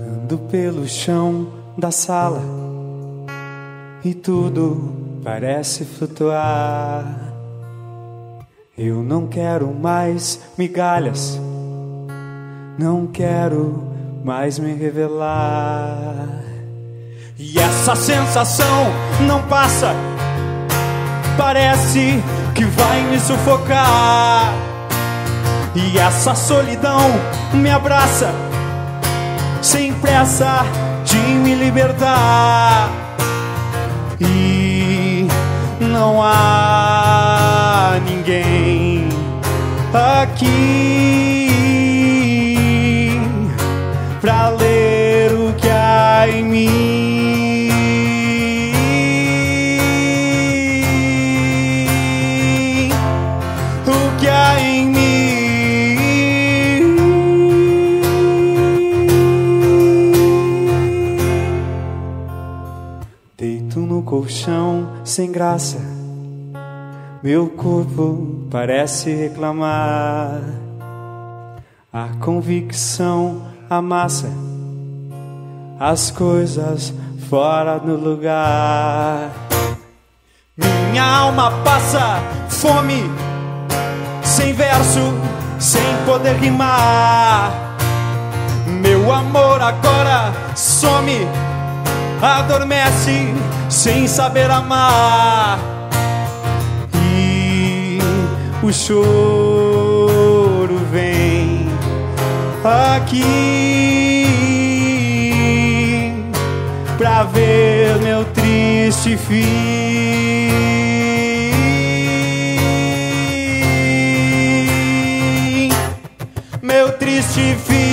Ando pelo chão da sala e tudo parece flutuar. Eu não quero mais migalhas, não quero mais me revelar. E essa sensação não passa, parece que vai me sufocar. E essa solidão me abraça, sem pressa de me libertar. E não há ninguém aqui Deito no colchão sem graça. Meu corpo parece reclamar. A convicção amassa as coisas fora do lugar. Minha alma passa fome, sem verso, sem poder rimar. Meu amor agora some, adormece, sem saber amar. E o choro vem aqui pra ver meu triste fim. Meu triste fim.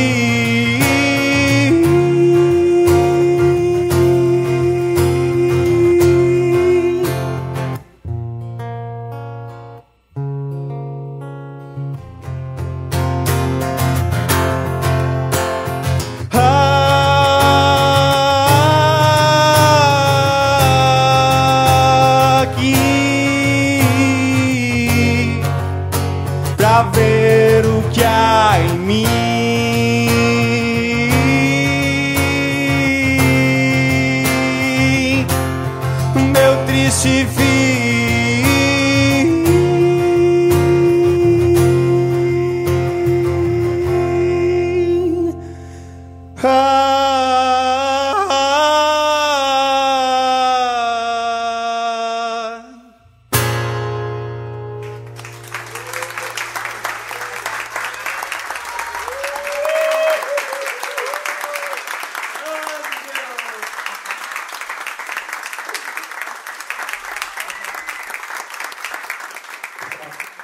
Ver o que há em mim, meu triste fim. Gracias.